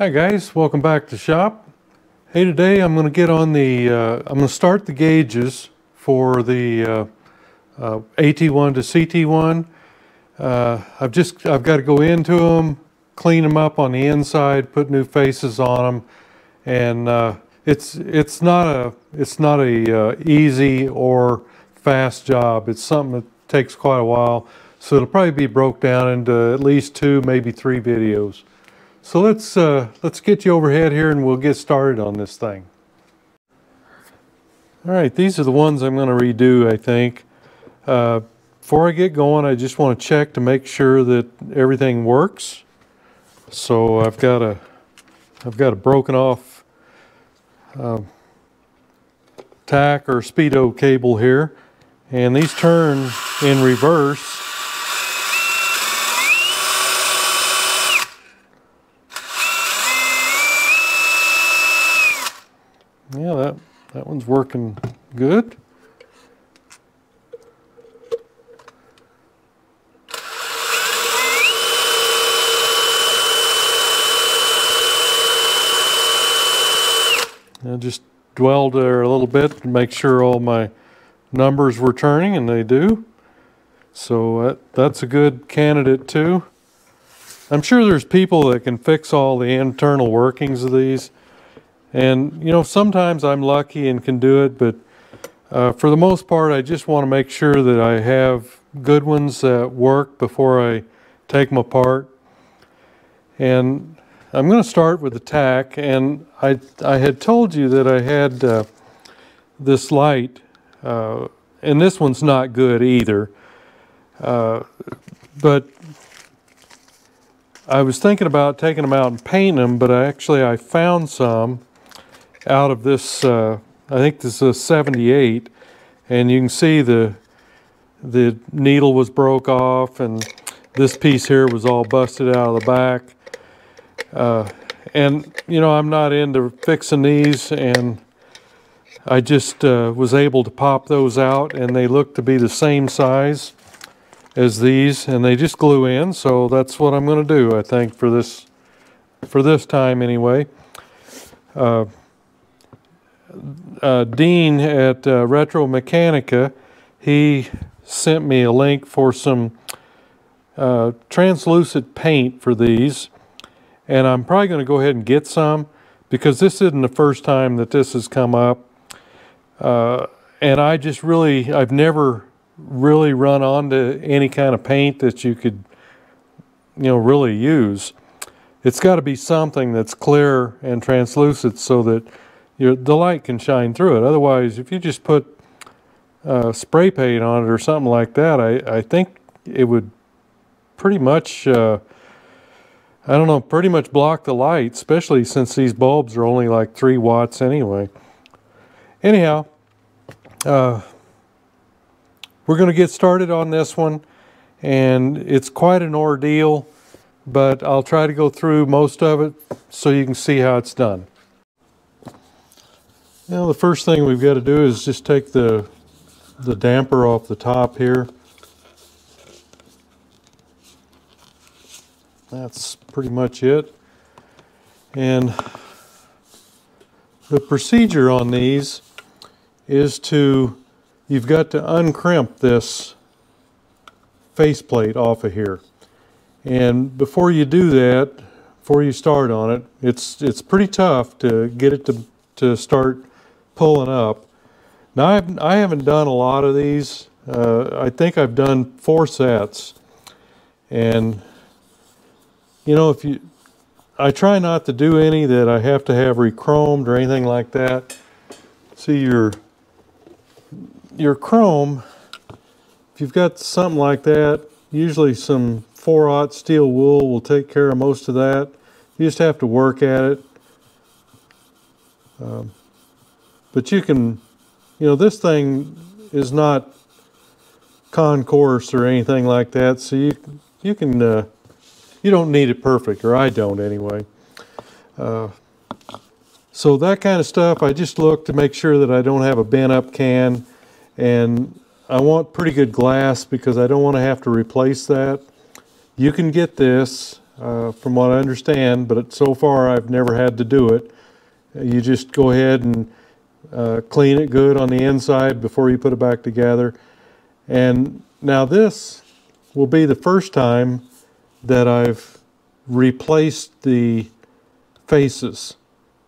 Hi guys, welcome back to shop. Hey, today I'm going to get on the, uh, I'm going to start the gauges for the uh, uh, AT1 to CT1. Uh, I've just, I've got to go into them, clean them up on the inside, put new faces on them, and uh, it's, it's not a, it's not a uh, easy or fast job. It's something that takes quite a while. So it'll probably be broke down into at least two, maybe three videos. So let's, uh, let's get you overhead here and we'll get started on this thing. All right, these are the ones I'm going to redo, I think. Uh, before I get going, I just want to check to make sure that everything works. So I've got a, I've got a broken off uh, tach or speedo cable here, and these turn in reverse yeah, that, that one's working good. I just dwelled there a little bit to make sure all my numbers were turning, and they do. So that, that's a good candidate too. I'm sure there's people that can fix all the internal workings of these. And, you know, sometimes I'm lucky and can do it, but uh, for the most part, I just want to make sure that I have good ones that work before I take them apart. And I'm going to start with the tach. And I, I had told you that I had uh, this light, uh, and this one's not good either. Uh, but I was thinking about taking them out and painting them, but I actually I found some out of this, uh, I think this is a 78, and you can see the, the needle was broke off and this piece here was all busted out of the back. Uh, and, you know, I'm not into fixing these and I just uh, was able to pop those out and they look to be the same size as these and they just glue in. So that's what I'm going to do, I think, for this, for this time anyway. Uh, uh, Dean at uh, Retro Mechanica, he sent me a link for some uh, translucent paint for these. And I'm probably going to go ahead and get some because this isn't the first time that this has come up. Uh, and I just really, I've never really run onto any kind of paint that you could, you know, really use. It's got to be something that's clear and translucent so that your, the light can shine through it. Otherwise, if you just put uh, spray paint on it or something like that, I, I think it would pretty much, uh, I don't know, pretty much block the light, especially since these bulbs are only like 3 watts anyway. Anyhow, uh, we're going to get started on this one, and it's quite an ordeal, but I'll try to go through most of it so you can see how it's done. Now the first thing we've got to do is just take the, the damper off the top here. That's pretty much it. And the procedure on these is to, you've got to uncrimp this faceplate off of here. And before you do that, before you start on it, it's, it's pretty tough to get it to, to start pulling up. Now, I've, I haven't done a lot of these. Uh, I think I've done four sets. And, you know, if you, I try not to do any that I have to have re-chromed or anything like that. See, your, your chrome, if you've got something like that, usually some 4-aught steel wool will take care of most of that. You just have to work at it. Um, but you can, you know, this thing is not concourse or anything like that, so you, you can, uh, you don't need it perfect, or I don't anyway. Uh, so that kind of stuff, I just look to make sure that I don't have a bent up can, and I want pretty good glass because I don't want to have to replace that. You can get this. uh, from what I understand, but so far I've never had to do it. You just go ahead and uh, clean it good on the inside before you put it back together. And now this will be the first time that I've replaced the faces.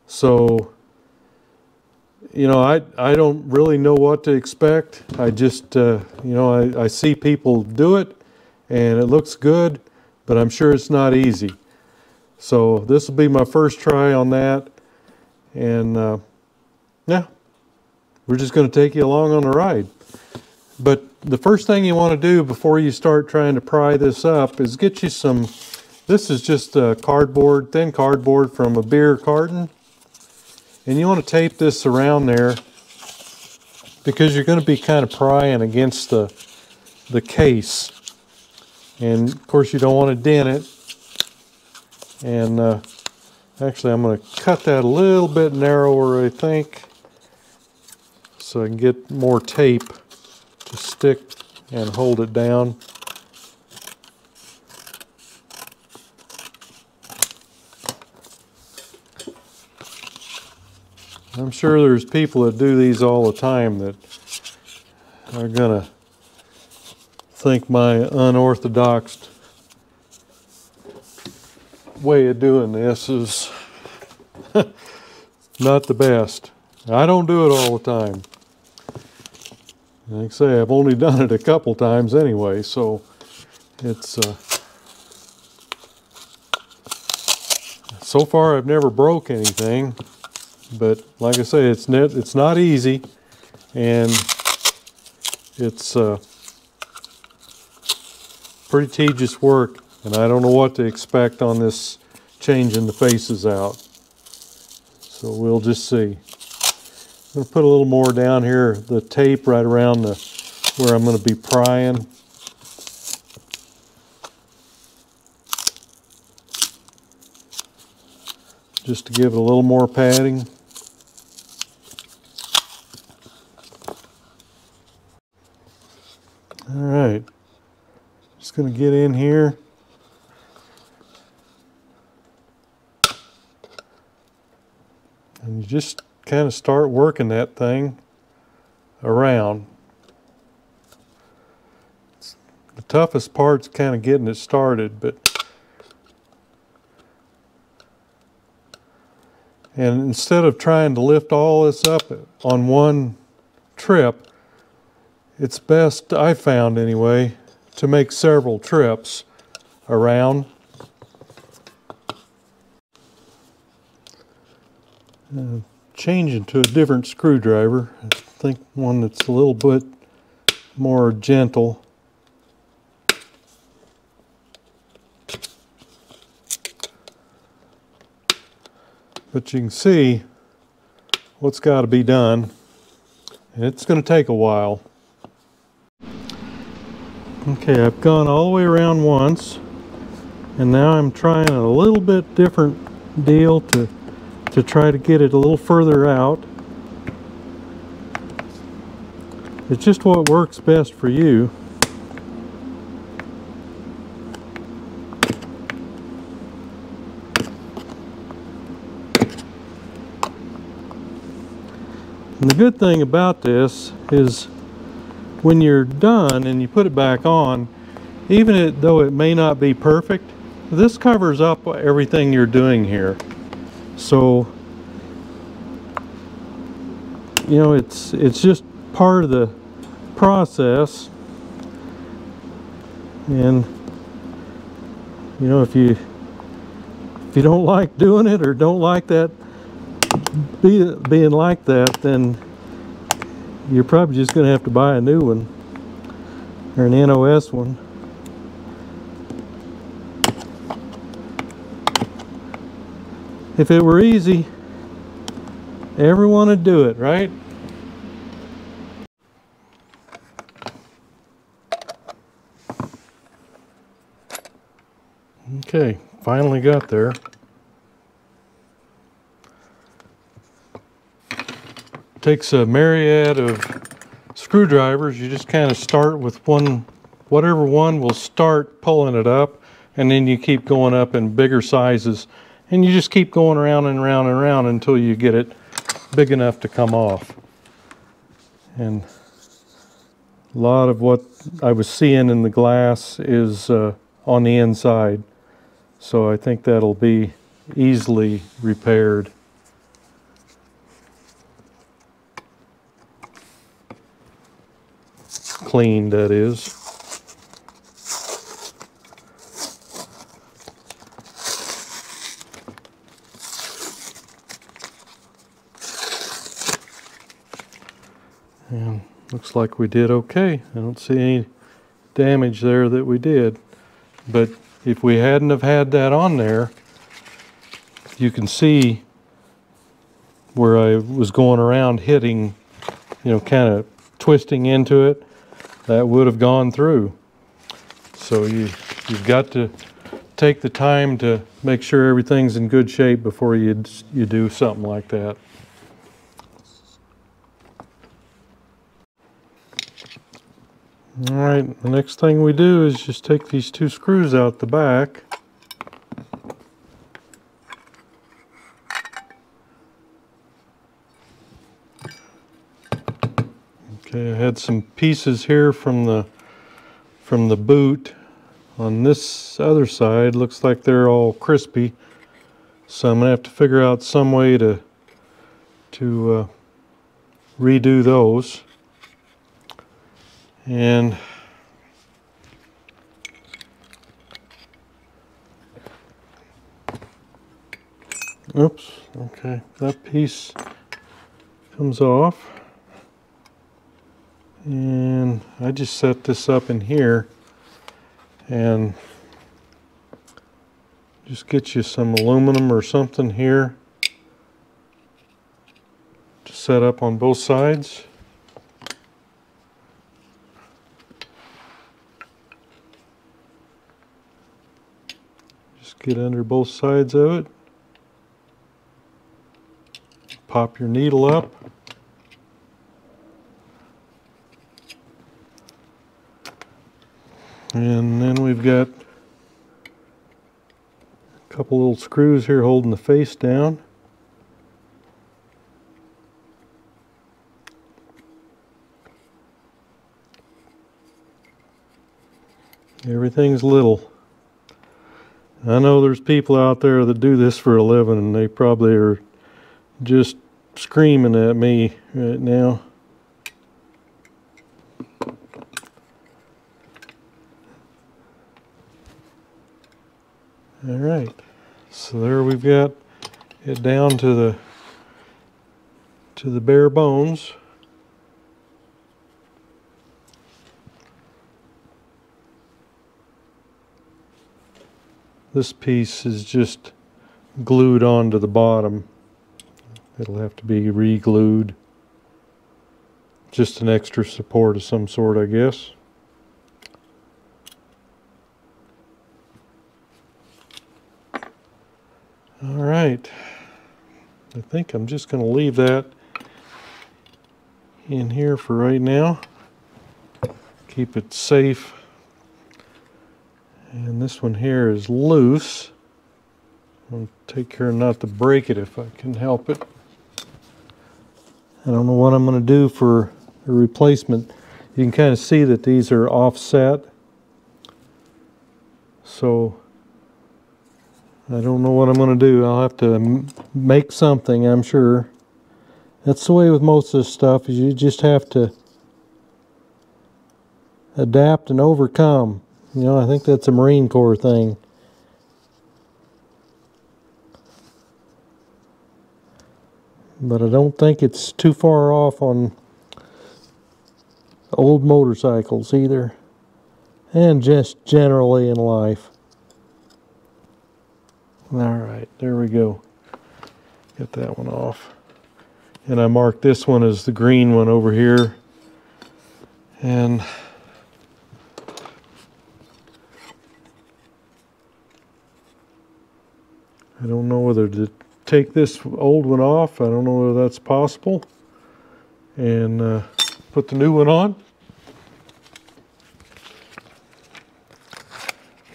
So, you know, I, I don't really know what to expect. I just, uh, you know, I, I see people do it and it looks good, but I'm sure it's not easy. So this will be my first try on that. And uh, yeah, we're just going to take you along on the ride. But the first thing you want to do before you start trying to pry this up is get you some, this is just a cardboard, thin cardboard from a beer carton. And you want to tape this around there because you're going to be kind of prying against the, the case. And of course you don't want to dent it. And uh, actually I'm going to cut that a little bit narrower I think so I can get more tape to stick and hold it down. I'm sure there's people that do these all the time that are to think my unorthodox way of doing this is not the best. I don't do it all the time. Like I say, I've only done it a couple times anyway, so it's uh, so far I've never broke anything, but like I say, it's net, it's not easy, and it's uh, pretty tedious work, and I don't know what to expect on this changing the faces out. So we'll just see. I'm going to put a little more down here, the tape right around the where I'm going to be prying. Just to give it a little more padding. All right, just going to get in here. And you just kind of start working that thing around. The toughest part's kind of getting it started, but and instead of trying to lift all this up on one trip, it's best, I found anyway, to make several trips around. Uh, changing to a different screwdriver. I think one that's a little bit more gentle. But you can see what's got to be done. And it's going to take a while. Okay, I've gone all the way around once. And now I'm trying a little bit different deal to to try to get it a little further out. It's just what works best for you. And the good thing about this is when you're done and you put it back on, even though it may not be perfect, this covers up everything you're doing here. So, you know, it's it's just part of the process. And you know, if you if you don't like doing it or don't like that be, being like that, then you're probably just going to have to buy a new one or an NOS one. If it were easy, everyone would do it, right? Okay, finally got there. Takes a myriad of screwdrivers. You just kind of start with one, whatever one will start pulling it up. and then you keep going up in bigger sizes and you just keep going around and around and around until you get it big enough to come off. And a lot of what I was seeing in the glass is uh, on the inside. So I think that'll be easily repaired. Cleaned, that is. And looks like we did okay. I don't see any damage there that we did. But if we hadn't have had that on there, you can see where I was going around hitting, you know, kind of twisting into it, that would have gone through. So you, you've got to take the time to make sure everything's in good shape before you, you do something like that. All right, the next thing we do is just take these two screws out the back. Okay, I had some pieces here from the from the boot on this other side. Looks like they're all crispy. So I'm gonna have to figure out some way to to uh, redo those. And oops, okay, that piece comes off. And I just set this up in here and just get you some aluminum or something here to set up on both sides. Get under both sides of it. Pop your needle up. And then we've got a couple little screws here holding the face down. Everything's little. I know there's people out there that do this for a living and they probably are just screaming at me right now. All right, so there we've got it down to the to the bare bones. This piece is just glued onto the bottom. It'll have to be re-glued. Just an extra support of some sort, I guess. All right. I think I'm just going to leave that in here for right now. Keep it safe. And this one here is loose. I'll take care not to break it if I can help it. I don't know what I'm going to do for a replacement. You can kind of see that these are offset. So I don't know what I'm going to do. I'll have to make something, I'm sure. That's the way with most of this stuff is you just have to adapt and overcome. You know, I think that's a Marine Corps thing. But I don't think it's too far off on old motorcycles either. And just generally in life. Alright, there we go. Get that one off. And I marked this one as the green one over here. And I don't know whether to take this old one off. I don't know whether that's possible. And uh, put the new one on.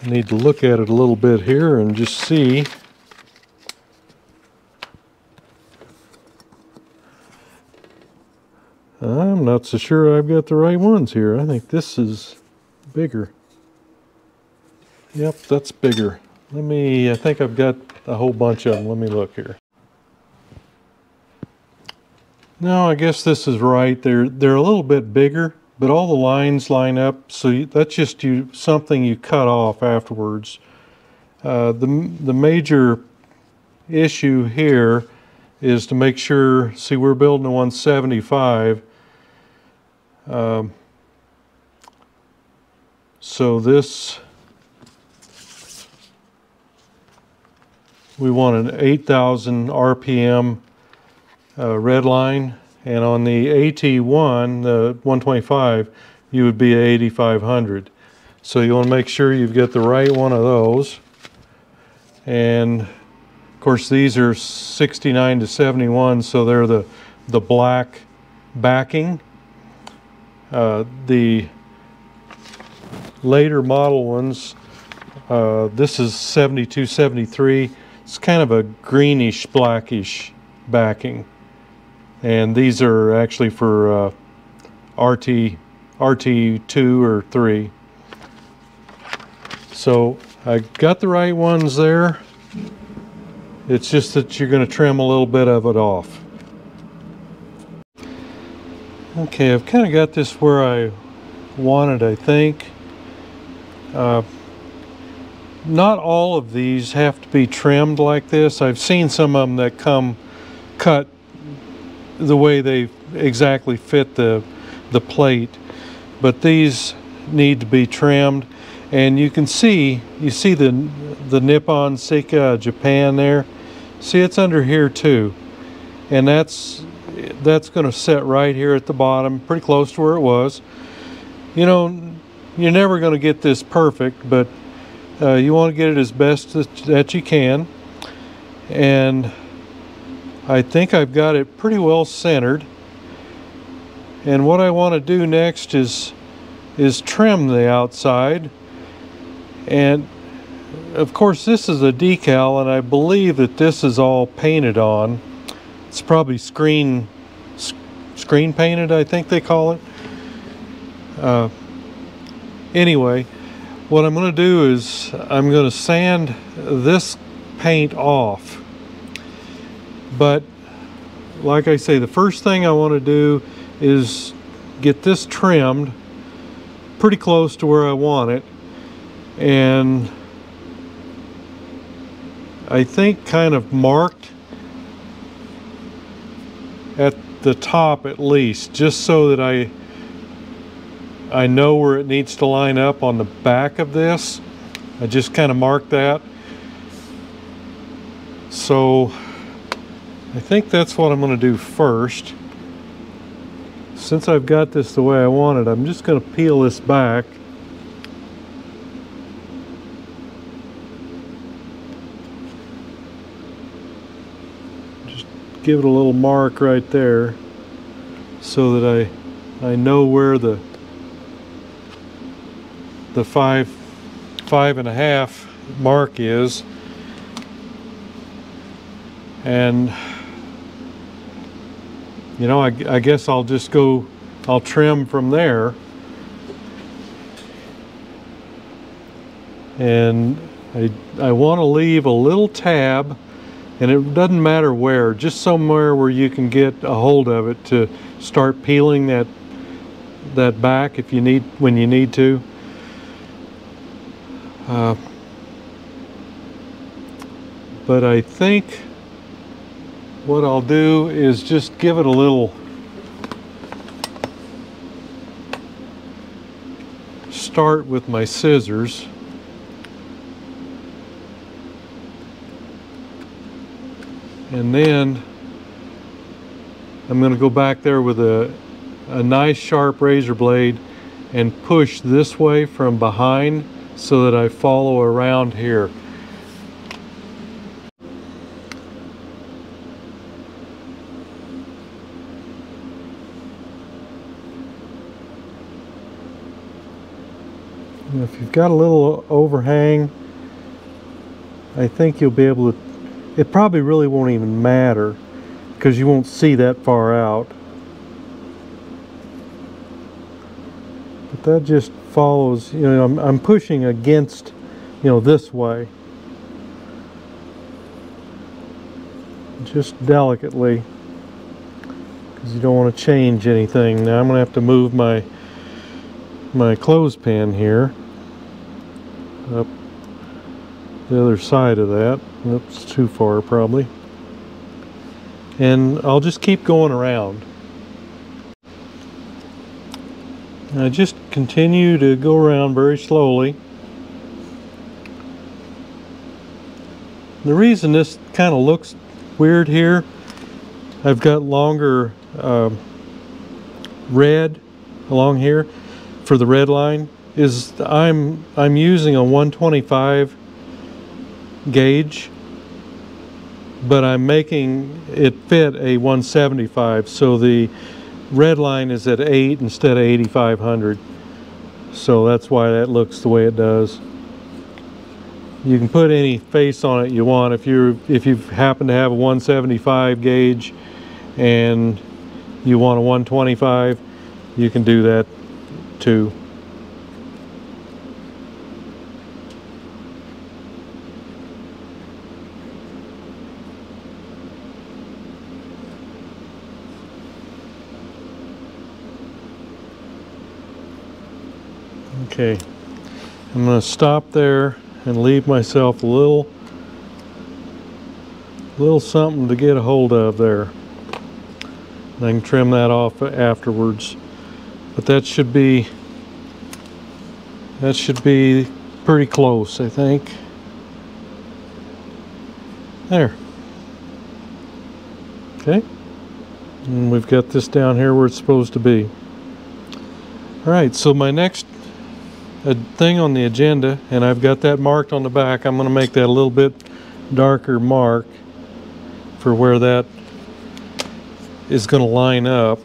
I need to look at it a little bit here and just see. I'm not so sure I've got the right ones here. I think this is bigger. Yep, that's bigger. Let me, I think I've got a whole bunch of them. Let me look here. No, I guess this is right. They're, they're a little bit bigger, but all the lines line up. So you, that's just you something you cut off afterwards. Uh, the, the major issue here is to make sure, see we're building a 175 um, so this, we want an 8,000 RPM uh, red line, and on the AT1, the 125, you would be 8,500. So you want to make sure you've got the right one of those. And of course, these are 69 to 71, so they're the, the black backing. Uh, the later model ones, uh, this is 72, 73. It's kind of a greenish, blackish backing. And these are actually for uh, RT, RT2 or 3. So I got the right ones there. It's just that you're going to trim a little bit of it off. Okay, I've kind of got this where I wanted, I think. Uh, not all of these have to be trimmed like this. I've seen some of them that come cut the way they exactly fit the, the plate, but these need to be trimmed. And you can see, you see the, the Nippon Seiki Japan there. See, it's under here too. And that's that's going to set right here at the bottom, pretty close to where it was. You know, you're never going to get this perfect, but uh, you want to get it as best that you can. And I think I've got it pretty well centered. And what I want to do next is is trim the outside. And of course this is a decal and I believe that this is all painted on. It's probably screen screen painted, I think they call it. Uh, anyway, what I'm going to do is I'm going to sand this paint off. But like I say, the first thing I want to do is get this trimmed pretty close to where I want it. And I think kind of marked at the top at least, just so that I I know where it needs to line up on the back of this. I just kind of mark that. So I think that's what I'm going to do first. Since I've got this the way I want it, I'm just going to peel this back. Just give it a little mark right there so that I I know where the the five five and a half mark is. And you know I, I guess I'll just go I'll trim from there. And I, I want to leave a little tab and it doesn't matter where just somewhere where you can get a hold of it to start peeling that that back if you need when you need to uh, but I think what I'll do is just give it a little start with my scissors. And then I'm going to go back there with a, a nice sharp razor blade and push this way from behind so that I follow around here. If you've got a little overhang, I think you'll be able to, it probably really won't even matter because you won't see that far out. But that just follows, you know, I'm, I'm pushing against, you know, this way. Just delicately because you don't want to change anything. Now I'm going to have to move my my clothespin here up the other side of that. Oops, too far probably. And I'll just keep going around. I just continue to go around very slowly. The reason this kind of looks weird here, I've got longer uh, red along here for the red line is I'm I'm using a 125 gauge but I'm making it fit a 175 so the red line is at 8 instead of 8500 so that's why that looks the way it does. You can put any face on it you want. If you if you happen to have a 175 gauge and you want a 125 you can do that too Okay, I'm going to stop there and leave myself a little, little something to get a hold of there. I can trim that off afterwards. But that should be, that should be pretty close, I think. There. Okay. And we've got this down here where it's supposed to be. All right, so my next uh, thing on the agenda, and I've got that marked on the back, I'm going to make that a little bit darker mark for where that is going to line up.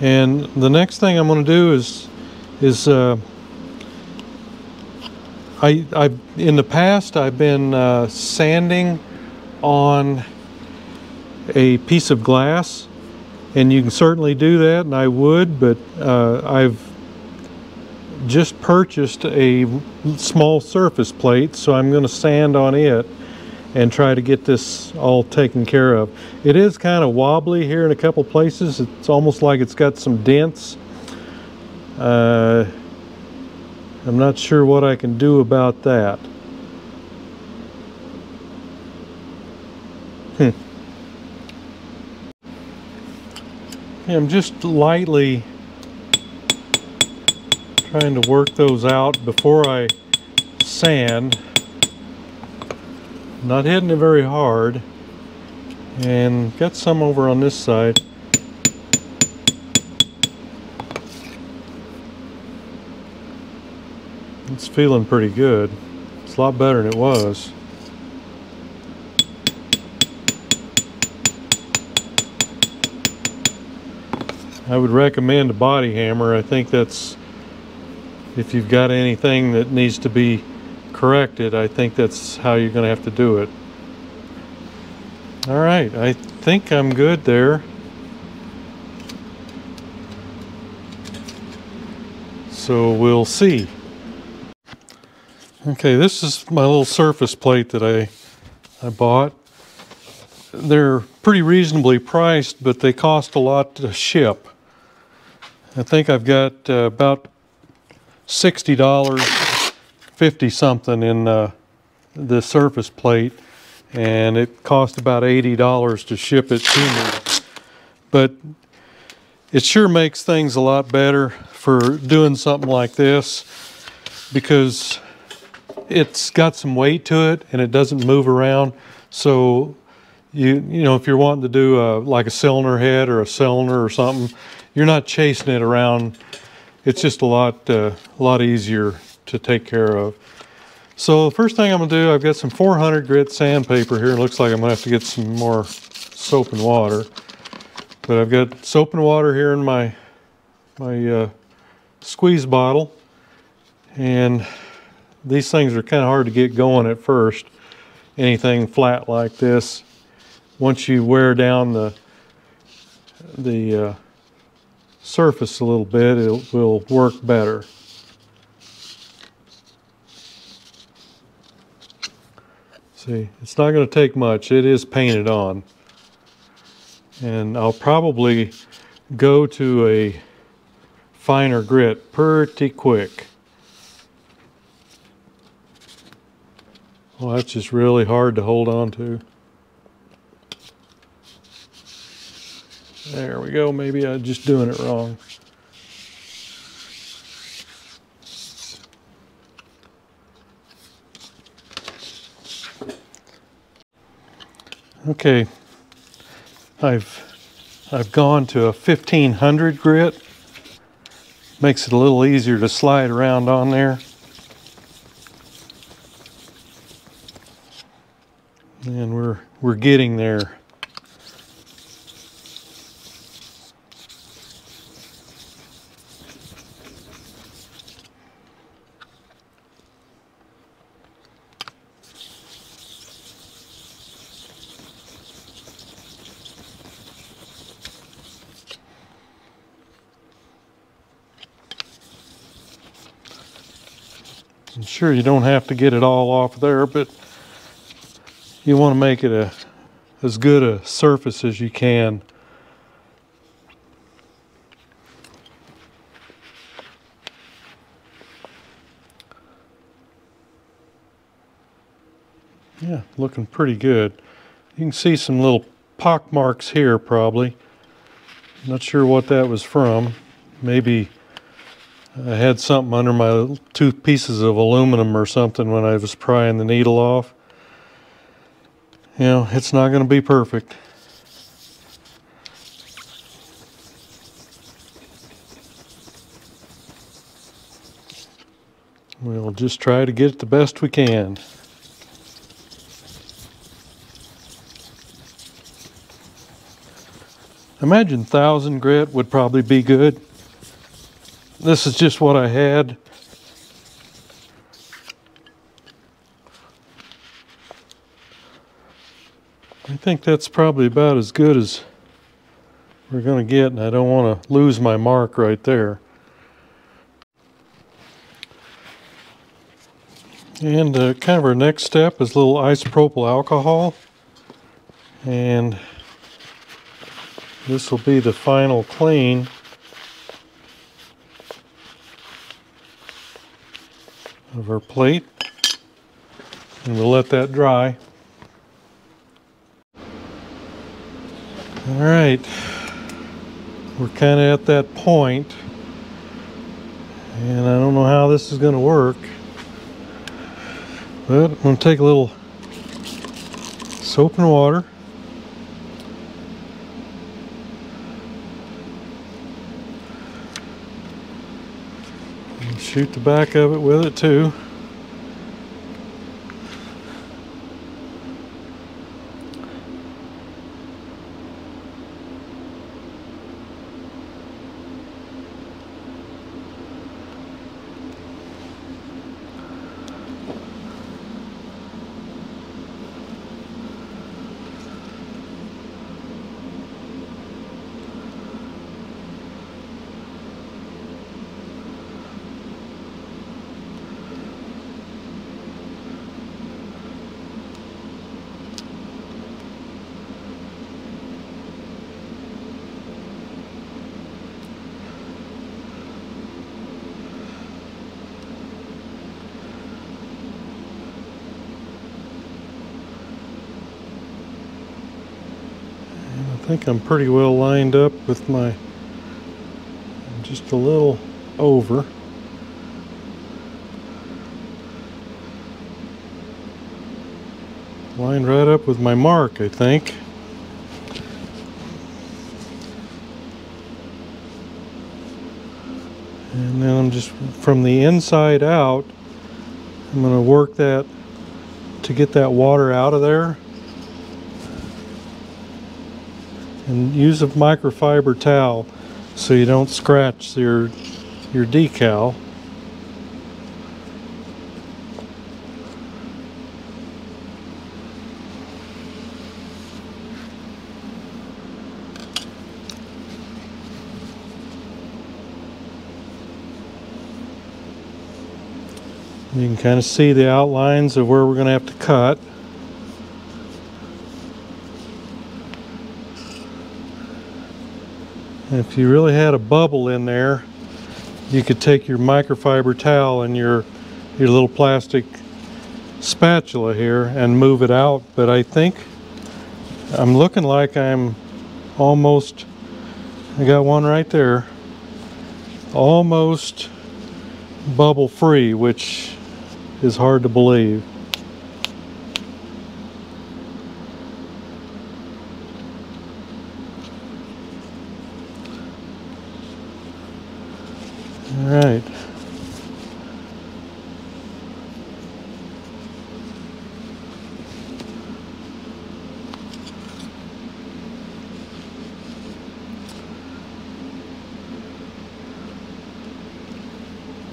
And the next thing I'm going to do is is uh, I I in the past I've been uh, sanding on a piece of glass, and you can certainly do that, and I would, but uh, I've just purchased a small surface plate, so I'm going to sand on it and try to get this all taken care of. It is kind of wobbly here in a couple places. It's almost like it's got some dents. Uh, I'm not sure what I can do about that. Hmm. I'm just lightly trying to work those out before I sand. Not hitting it very hard. And got some over on this side. It's feeling pretty good. It's a lot better than it was. I would recommend a body hammer. I think that's if you've got anything that needs to be corrected, I think that's how you're going to have to do it. All right, I think I'm good there. So we'll see. Okay, this is my little surface plate that I, I bought. They're pretty reasonably priced, but they cost a lot to ship. I think I've got uh, about $60 50 something in uh, the surface plate and it cost about $80 to ship it to me. But it sure makes things a lot better for doing something like this because it's got some weight to it and it doesn't move around. So you you know if you're wanting to do a, like a cylinder head or a cylinder or something, you're not chasing it around. It's just a lot uh, a lot easier to take care of. So the first thing I'm to do, I've got some 400 grit sandpaper here. It looks like I'm to have to get some more soap and water. But I've got soap and water here in my, my uh, squeeze bottle and these things are kind of hard to get going at first. Anything flat like this. Once you wear down the the uh, surface a little bit, it will work better. See, it's not going to take much. It is painted on. And I'll probably go to a finer grit pretty quick. Well, that's just really hard to hold on to. There we go. Maybe I'm just doing it wrong. Okay, I've I've gone to a 1500 grit. Makes it a little easier to slide around on there. And we're we're getting there. And sure, you don't have to get it all off there, but you want to make it a as good a surface as you can. Yeah, looking pretty good. You can see some little pock marks here probably. Not sure what that was from. Maybe I had something under my two pieces of aluminum or something when I was prying the needle off. You know, it's not going to be perfect. We'll just try to get it the best we can. Imagine 1000 grit would probably be good. This is just what I had. I think that's probably about as good as we're going to get and I don't want to lose my mark right there. And uh, kind of our next step is a little isopropyl alcohol and this will be the final clean. Of our plate. And we'll let that dry. All right, we're kind of at that point. And I don't know how this is going to work. But I'm going to take a little soap and water shoot the back of it with it too. think I'm pretty well lined up with my just a little over. Lined right up with my mark, I think. And then I'm just from the inside out, I'm going to work that to get that water out of there. And use a microfiber towel so you don't scratch your your decal. You can kind of see the outlines of where we're going to have to cut. If you really had a bubble in there, you could take your microfiber towel and your your little plastic spatula here and move it out. But I think I'm looking like I'm almost, I got one right there, almost bubble free, which is hard to believe. All right.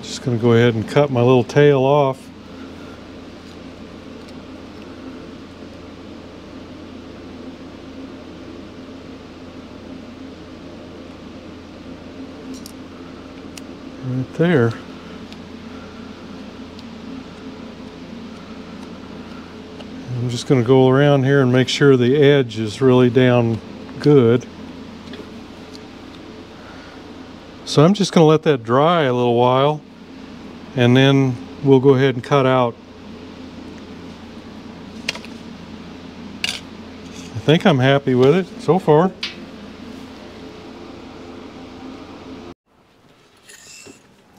Just going to go ahead and cut my little tail off. Right there. I'm just going to go around here and make sure the edge is really down good. So I'm just going to let that dry a little while and then we'll go ahead and cut out. I think I'm happy with it so far.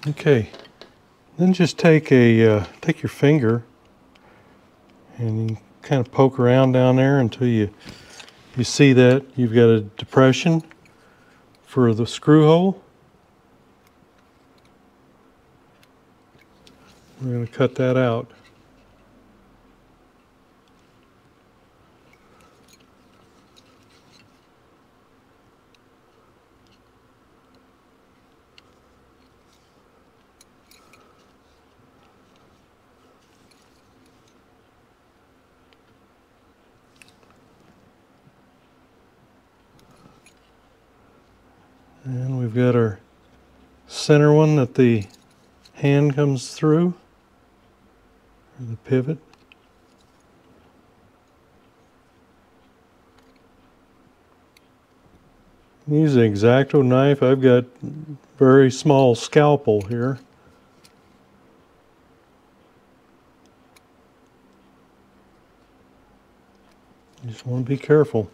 Okay, then just take a uh, take your finger and you kind of poke around down there until you you see that you've got a depression for the screw hole. We're going to cut that out. And we've got our center one that the hand comes through, or the pivot. Use an X-Acto knife. I've got very small scalpel here. Just want to be careful.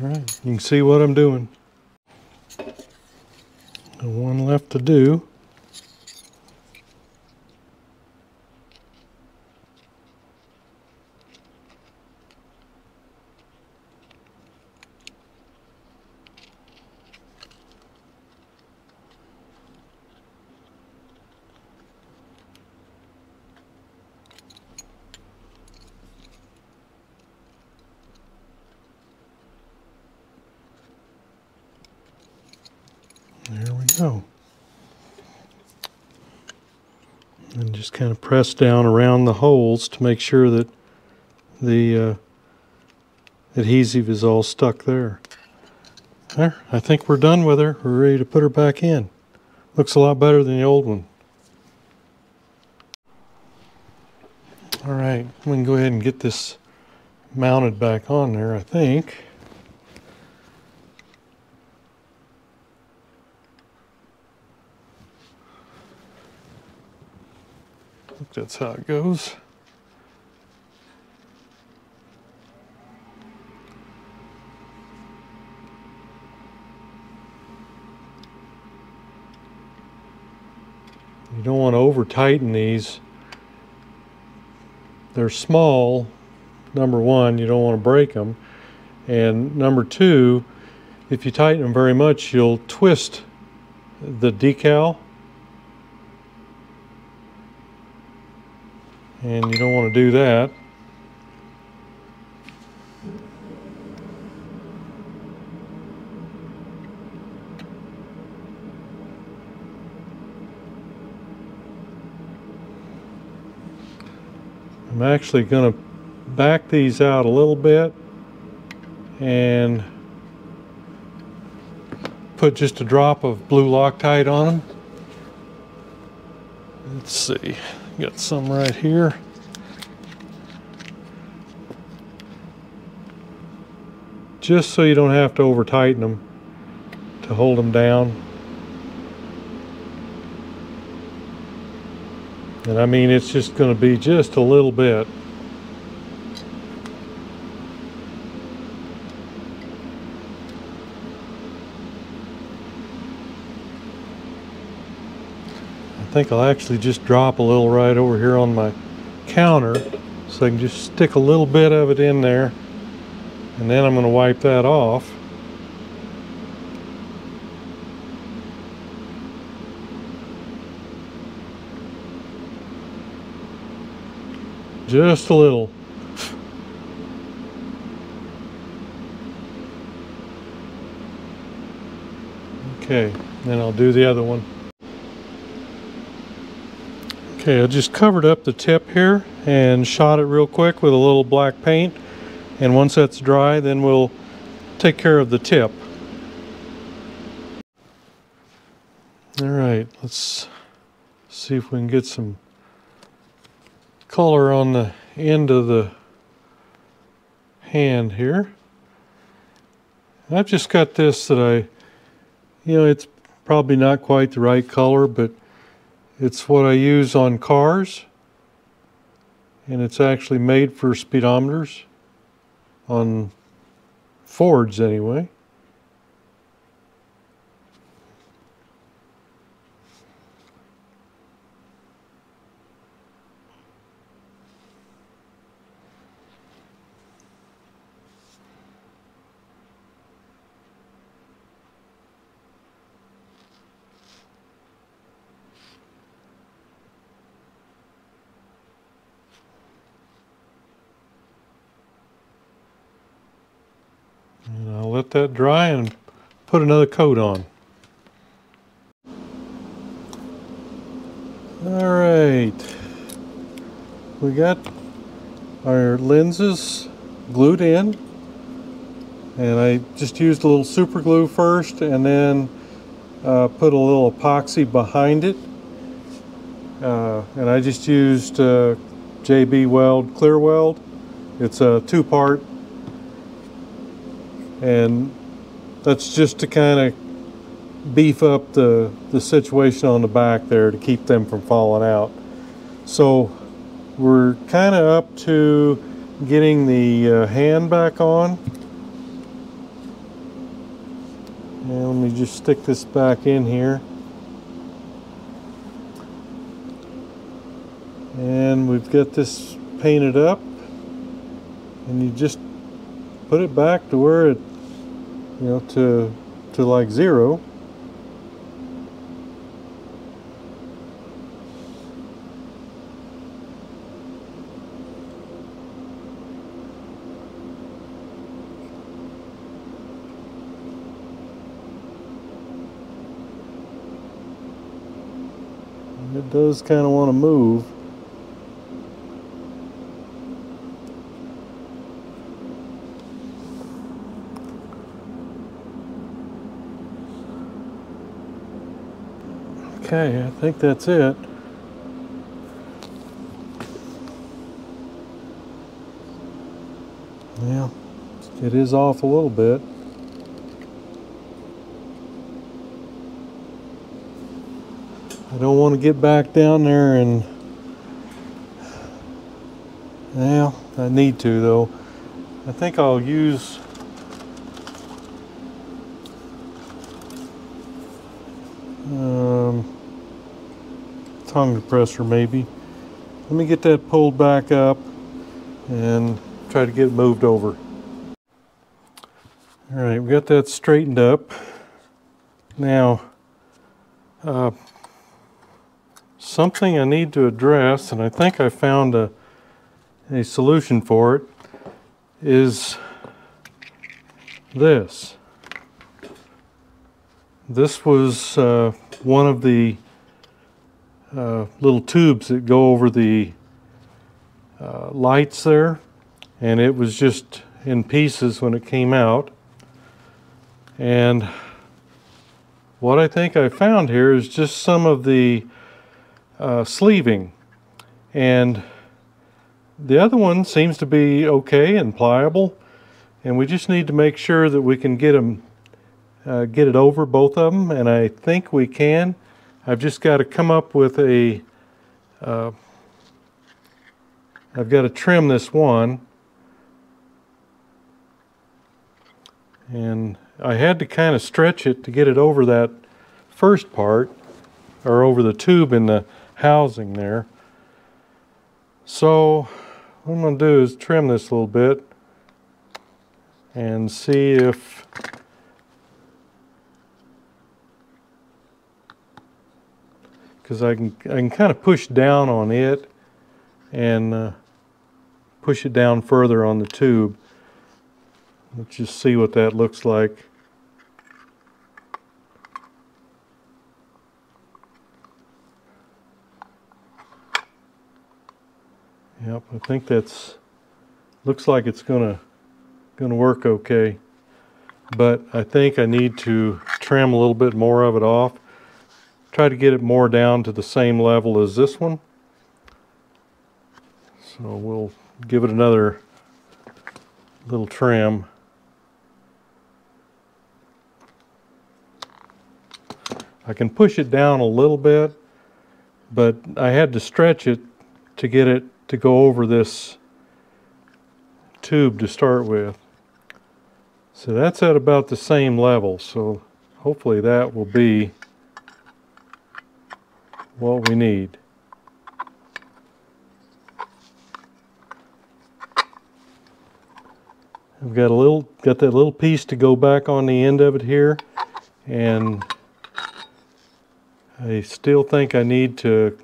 All right, you can see what I'm doing. One left to do. There we go. And just kind of press down around the holes to make sure that the uh, adhesive is all stuck there. There, I think we're done with her. We're ready to put her back in. Looks a lot better than the old one. All right, we can go ahead and get this mounted back on there, I think. That's how it goes. You don't want to over tighten these. They're small, number one, you don't want to break them. And number two, if you tighten them very much, you'll twist the decal. And you don't want to do that. I'm actually going to back these out a little bit and put just a drop of blue Loctite on them. Let's see, got some right here. Just so you don't have to over tighten them to hold them down. And I mean, it's just going to be just a little bit. Think I'll actually just drop a little right over here on my counter so I can just stick a little bit of it in there and then I'm going to wipe that off. Just a little. Okay, then I'll do the other one. Okay, I just covered up the tip here and shot it real quick with a little black paint. And once that's dry, then we'll take care of the tip. All right, let's see if we can get some color on the end of the hand here. I've just got this that I, you know, it's probably not quite the right color, but it's what I use on cars, and it's actually made for speedometers on Fords anyway. And I'll let that dry and put another coat on. All right, we got our lenses glued in. And I just used a little super glue first and then uh, put a little epoxy behind it. Uh, and I just used uh, JB Weld Clear Weld. It's a two-part and that's just to kind of beef up the, the situation on the back there to keep them from falling out. So we're kind of up to getting the uh, hand back on. And let me just stick this back in here. And we've got this painted up and you just put it back to where it you know, to, to like zero. it does kind of want to move. Okay, I think that's it. Yeah, it is off a little bit. I don't want to get back down there and well, I need to though. I think I'll use tongue depressor maybe. Let me get that pulled back up and try to get it moved over. All right, we got that straightened up. Now, uh, something I need to address, and I think I found a, a solution for it, is this. This was uh, one of the uh, little tubes that go over the uh, lights there, and it was just in pieces when it came out. And what I think I found here is just some of the uh, sleeving. And the other one seems to be okay and pliable. And we just need to make sure that we can get them, uh, get it over both of them. And I think we can. I've just got to come up with a. have uh, got to trim this one. And I had to kind of stretch it to get it over that first part, or over the tube in the housing there. So what I'm going to do is trim this a little bit and see if because I can I can kind of push down on it and uh, push it down further on the tube. Let's just see what that looks like. Yep, I think that's looks like it's gonna gonna work okay. But I think I need to trim a little bit more of it off. Try to get it more down to the same level as this one. So we'll give it another little trim. I can push it down a little bit, but I had to stretch it to get it to go over this tube to start with. So that's at about the same level, so hopefully that will be what we need. I've got a little, got that little piece to go back on the end of it here, and I still think I need to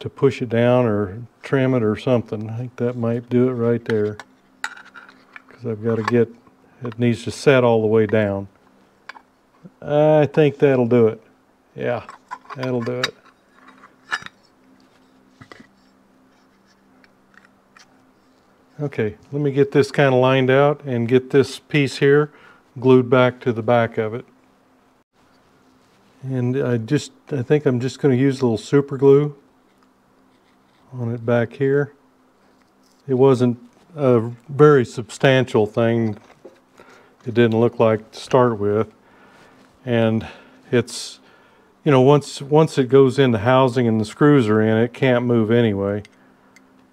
to push it down or trim it or something. I think that might do it right there. Because I've got to get, it needs to set all the way down. I think that'll do it. Yeah, that'll do it. Okay, let me get this kind of lined out and get this piece here glued back to the back of it. And I just, I think I'm just going to use a little super glue on it back here. It wasn't a very substantial thing. It didn't look like to start with. And it's, you know, once, once it goes into housing and the screws are in, it can't move anyway.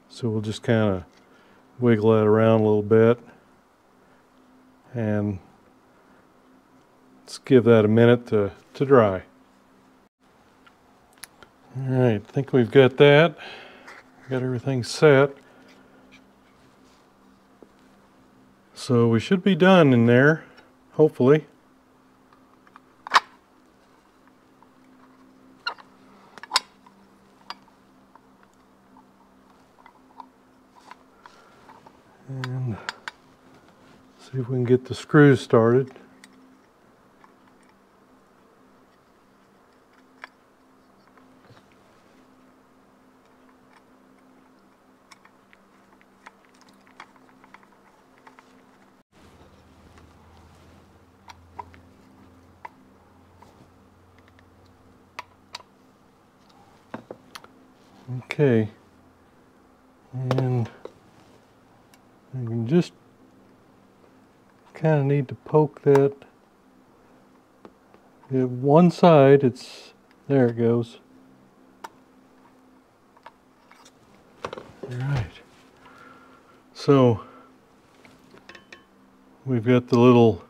So we'll just kind of wiggle that around a little bit. And let's give that a minute to, to dry. All right, I think we've got that. Got everything set. So we should be done in there, hopefully. See if we can get the screws started. Okay. And I can just kind of need to poke that. At one side, it's, there it goes. All right. So, we've got the little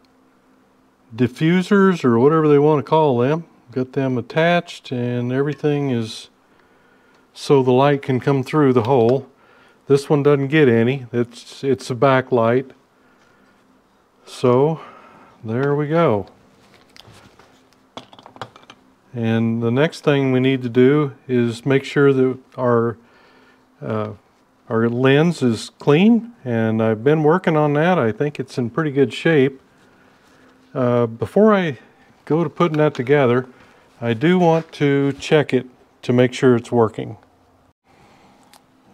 diffusers or whatever they want to call them. Got them attached and everything is so the light can come through the hole. This one doesn't get any. It's, it's a backlight. So there we go. And the next thing we need to do is make sure that our uh, our lens is clean and I've been working on that. I think it's in pretty good shape. Uh, before I go to putting that together, I do want to check it to make sure it's working.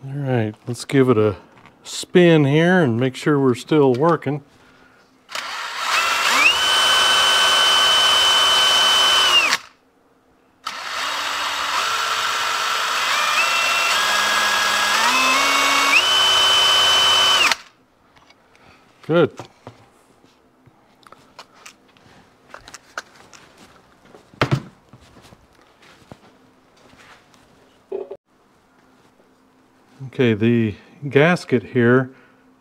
All right, let's give it a spin here and make sure we're still working. Good. Okay, the gasket here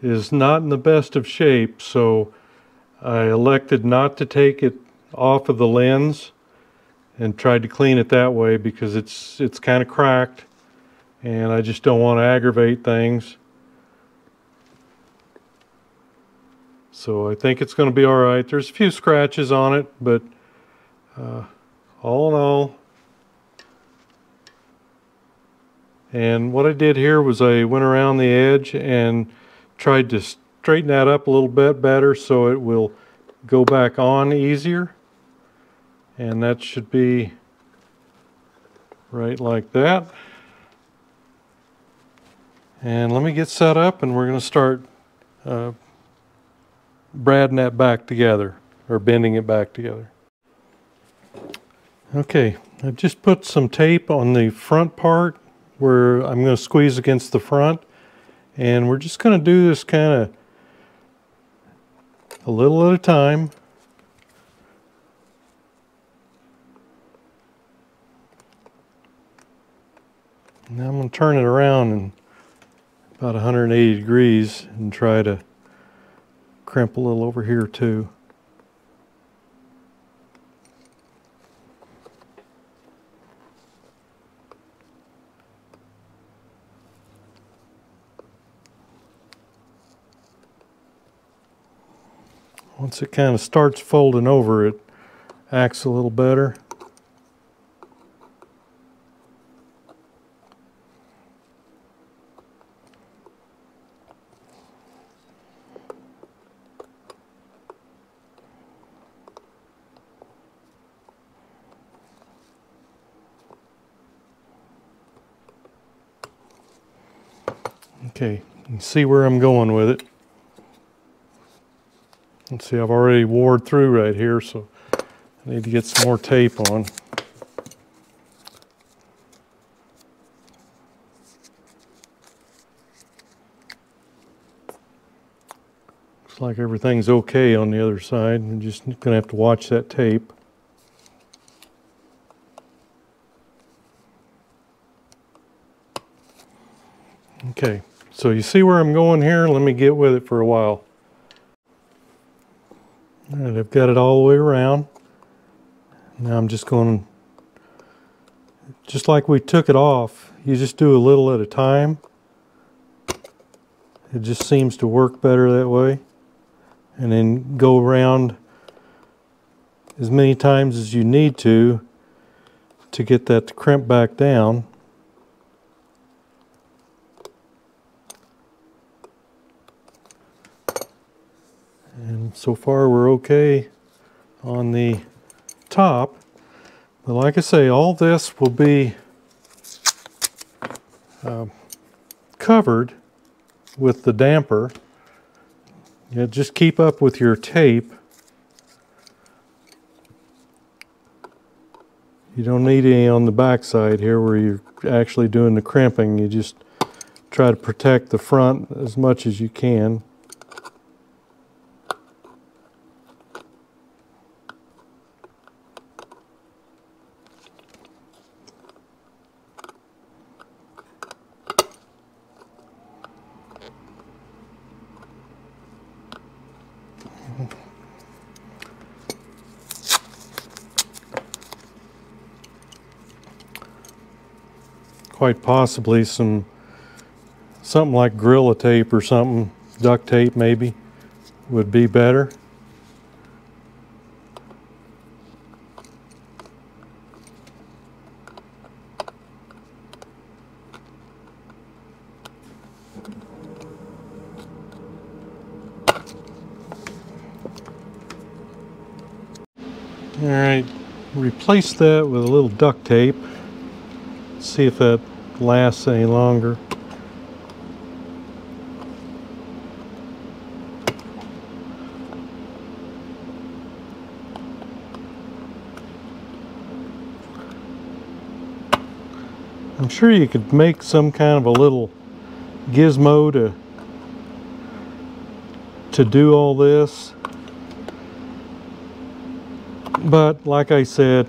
is not in the best of shape, so I elected not to take it off of the lens and tried to clean it that way because it's it's kind of cracked and I just don't want to aggravate things. So I think it's going to be all right. There's a few scratches on it, but uh, all in all. And what I did here was I went around the edge and tried to straighten that up a little bit better so it will go back on easier. And that should be right like that. And let me get set up and we're going to start uh, bradding that back together or bending it back together. Okay, I've just put some tape on the front part where I'm going to squeeze against the front and we're just going to do this kind of a little at a time. Now I'm going to turn it around in about 180 degrees and try to crimp a little over here too. Once it kind of starts folding over, it acts a little better. Okay, you see where I'm going with it. Let's see, I've already wore through right here, so I need to get some more tape on. Looks like everything's okay on the other side. I'm just going to have to watch that tape. Okay. So you see where I'm going here? Let me get with it for a while. Right, I've got it all the way around. Now I'm just going, just like we took it off, you just do a little at a time. It just seems to work better that way. And then go around as many times as you need to to get that crimp back down. And so far we're okay on the top. But like I say, all this will be uh, covered with the damper. Just keep up with your tape. You don't need any on the back side here where you're actually doing the crimping. You just try to protect the front as much as you can. Quite possibly some something like Gorilla Tape or something, duct tape maybe, would be better. All right, replace that with a little duct tape. See if that lasts any longer. I'm sure you could make some kind of a little gizmo to to do all this. But like I said,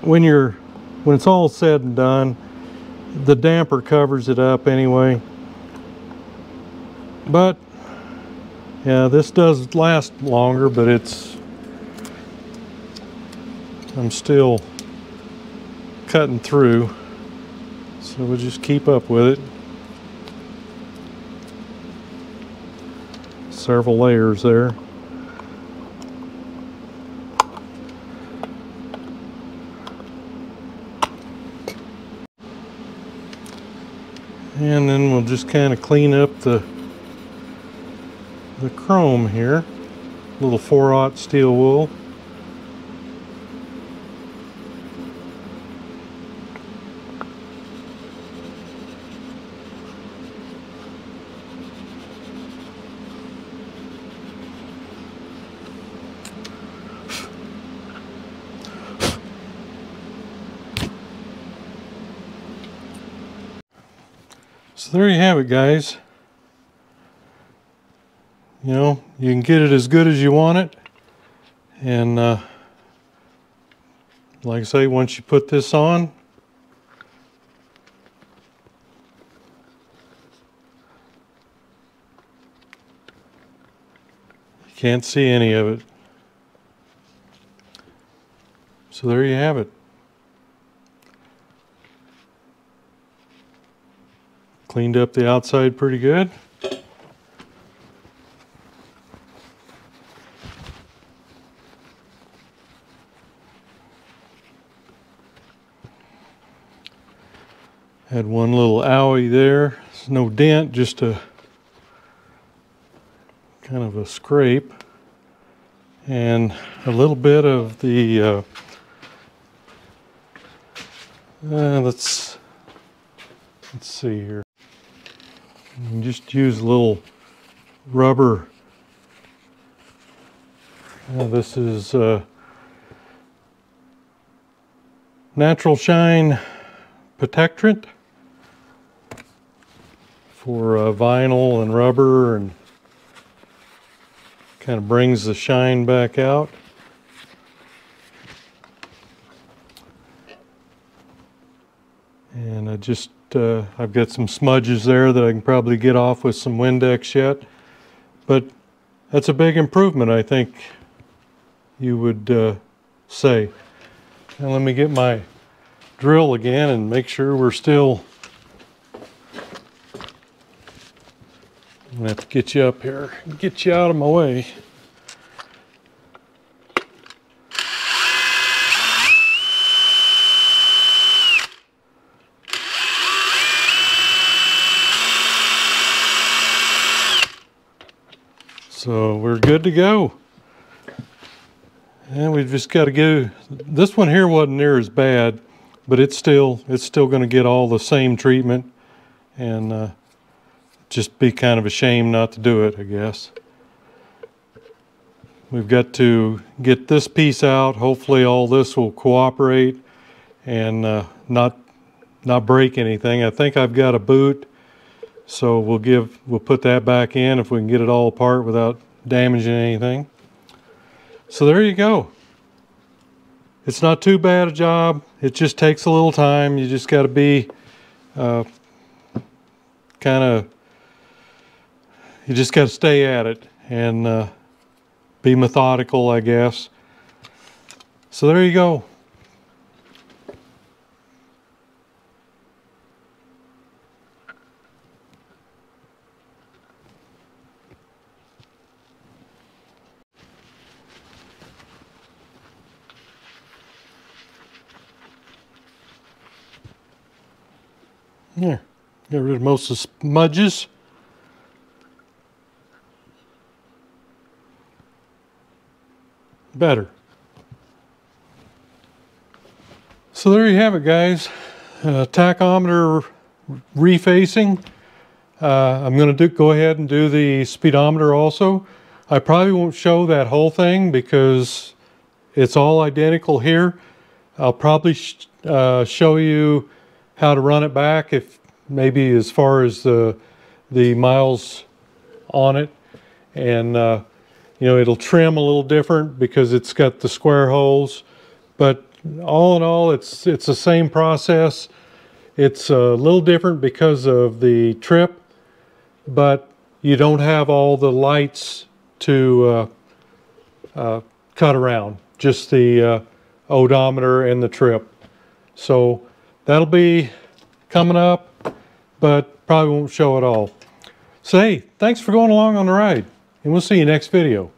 when you're when it's all said and done, the damper covers it up anyway. But yeah, this does last longer, but it's I'm still cutting through. So we'll just keep up with it. Several layers there. And then we'll just kind of clean up the the chrome here. Little 4-aught steel wool. There you have it, guys. You know, you can get it as good as you want it. And uh, like I say, once you put this on, you can't see any of it. So there you have it. Cleaned up the outside pretty good. Had one little owie there. It's no dent, just a kind of a scrape. And a little bit of the, uh, uh, let's, let's see here. Just use a little rubber. Uh, this is uh, Natural Shine Protectorant for uh, vinyl and rubber and kind of brings the shine back out. And I just, uh, I've got some smudges there that I can probably get off with some Windex yet. But that's a big improvement, I think you would uh, say. Now let me get my drill again and make sure we're still I'm gonna have to get you up here, get you out of my way. So we're good to go. And we've just got to go. This one here wasn't near as bad, but it's still it's still going to get all the same treatment, and uh, just be kind of a shame not to do it, I guess. We've got to get this piece out. Hopefully all this will cooperate and uh, not not break anything. I think I've got a boot, so we'll give we'll put that back in if we can get it all apart without damaging anything. So there you go. It's not too bad a job. It just takes a little time. You just got to be uh, kind of you just got to stay at it and uh, be methodical, I guess. So there you go. There, get rid of most of the smudges. Better. So there you have it, guys. Uh, tachometer refacing. Uh, I'm going to do go ahead and do the speedometer also. I probably won't show that whole thing because it's all identical here. I'll probably sh uh, show you how to run it back if maybe as far as the the miles on it. And uh, you know it'll trim a little different because it's got the square holes. But all in all it's it's the same process. It's a little different because of the trip but you don't have all the lights to uh, uh, cut around just the uh, odometer and the trip. So that'll be coming up but probably won't show it all. So hey thanks for going along on the ride and we'll see you next video